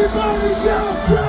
Everybody get!